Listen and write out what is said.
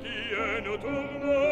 die notturno